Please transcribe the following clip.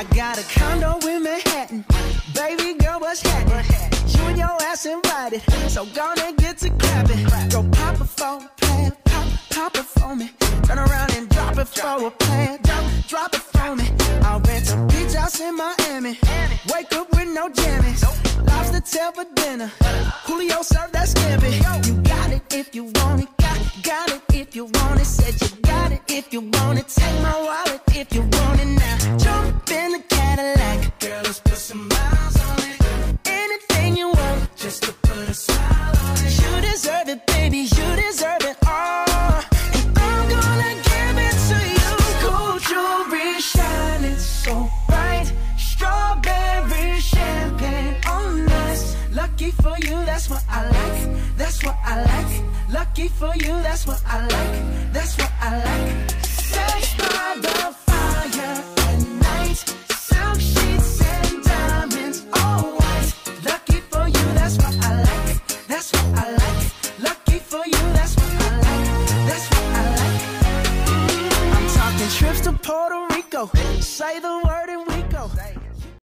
I got a condo in Manhattan. Baby girl, what's happening? You and your ass invited. So go and get to clapping. Go pop a phone, plan, pop, pop it for me. Turn around and drop it for a plan. Drop, drop it for me. I rent a beach house in Miami. Wake up with no jammies. Lobster tail for dinner. Julio served that scampi. You got it if you want it. Got, got it if you want it. Said you got it if you want it. Take my wallet if you want it now. Jump Cadillac. Girl, let's put some miles on it. Anything you want, just to put a smile on it. You deserve it, baby. You deserve it all. And I'm gonna give it to you. Gold jewelry shining so bright. Strawberry champagne on us. Lucky for you, that's what I like. That's what I like. Lucky for you, that's what I like. That's what I Puerto Rico. Say the word and we go.